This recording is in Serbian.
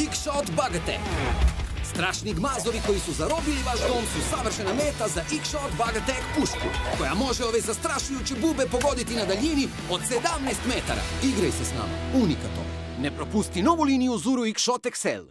X-Shot bagate. Strašni gmazovi koji su zarobili vaš dom su savršena meta za X-Shot Bagatek pušku, koja može ove zastrašujuće bube pogoditi na daljini od 17 metara. Igraj se s nama, unikatom. Ne propusti novu liniju Zuru Ikshot Excel.